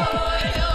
Oh,